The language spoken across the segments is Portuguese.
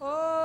Oh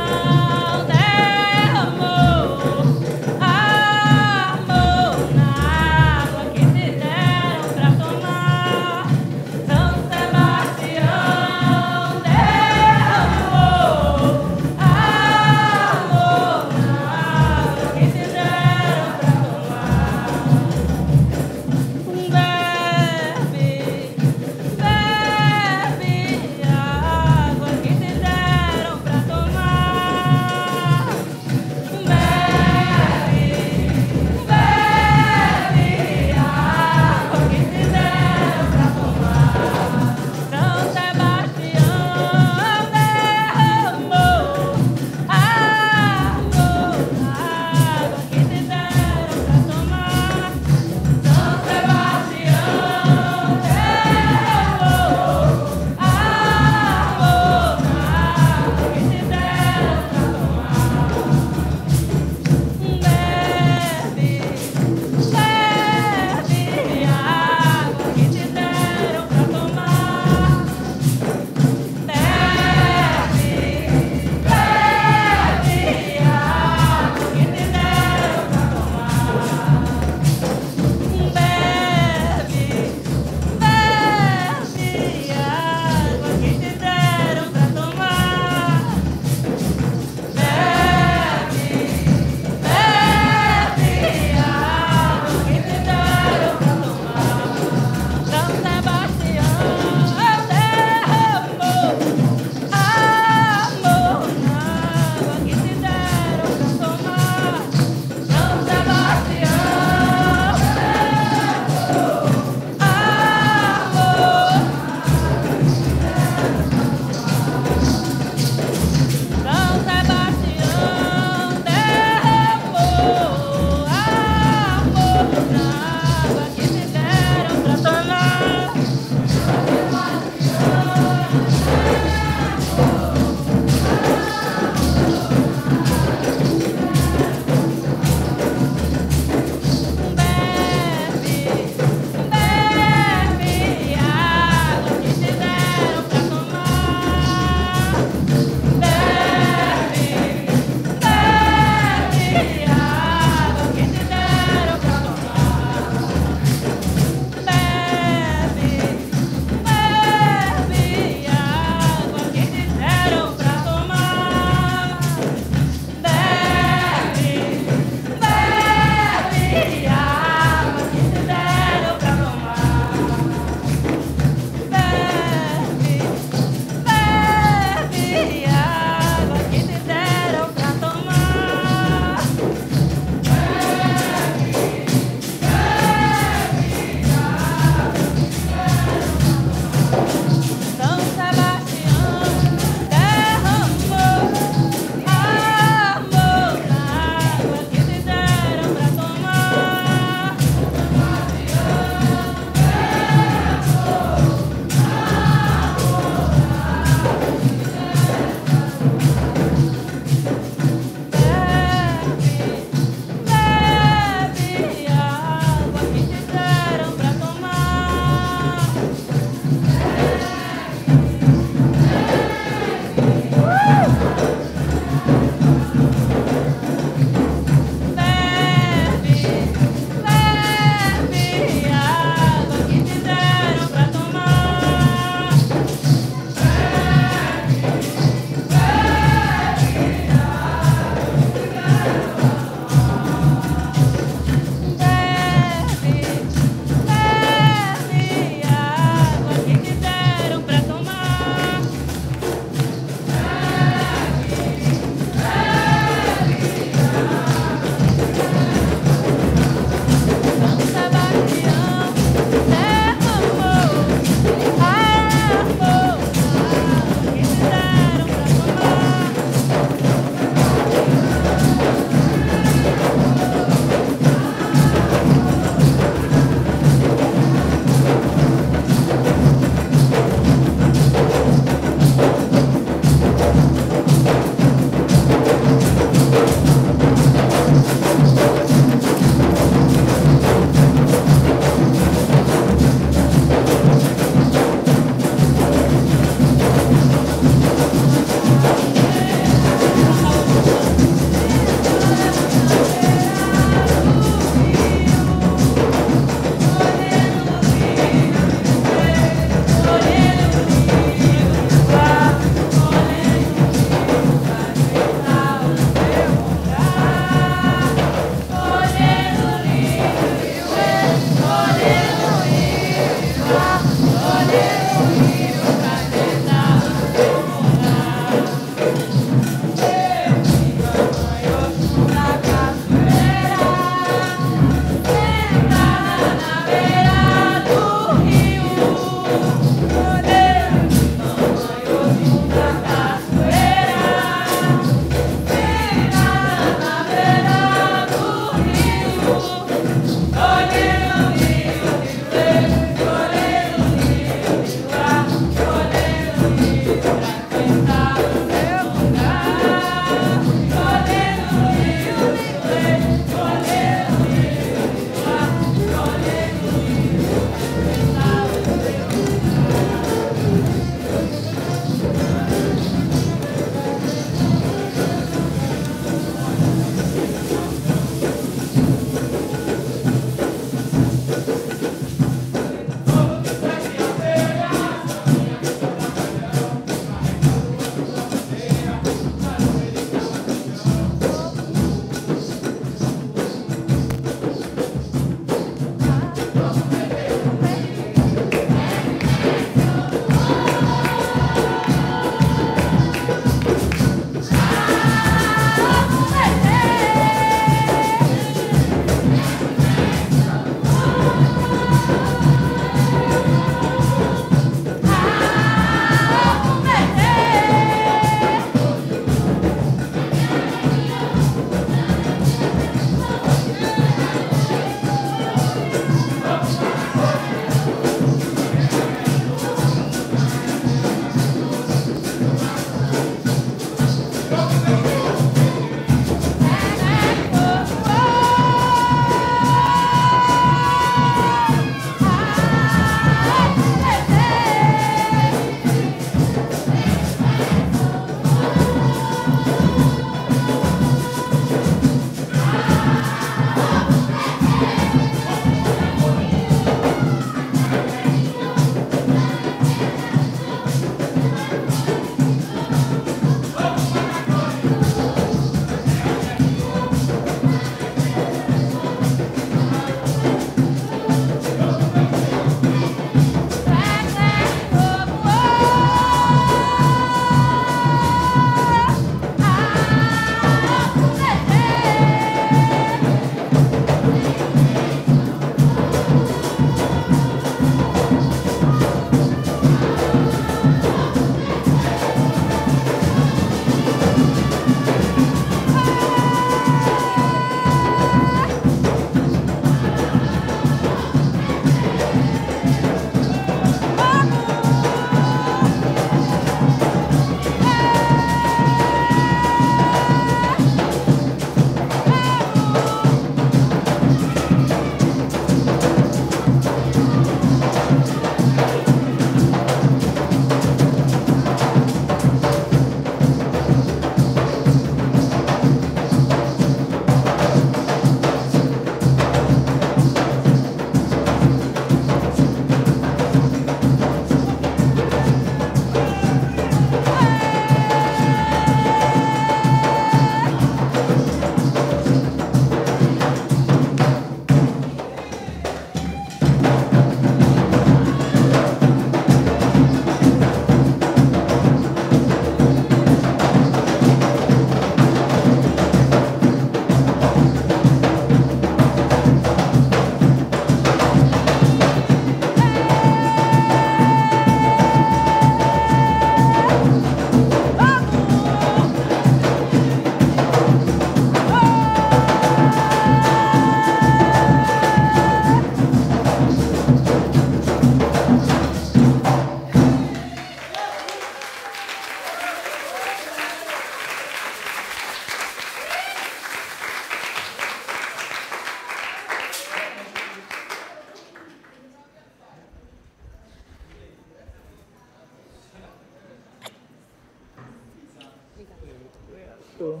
Gostou.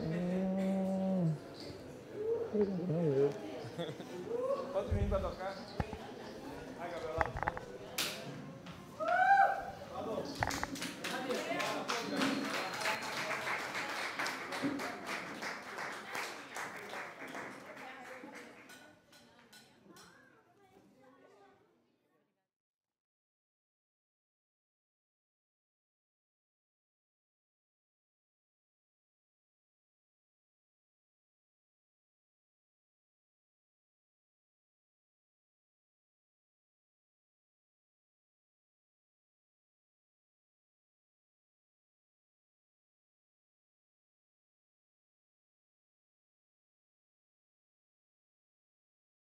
Hum. Pode vir pra tocar?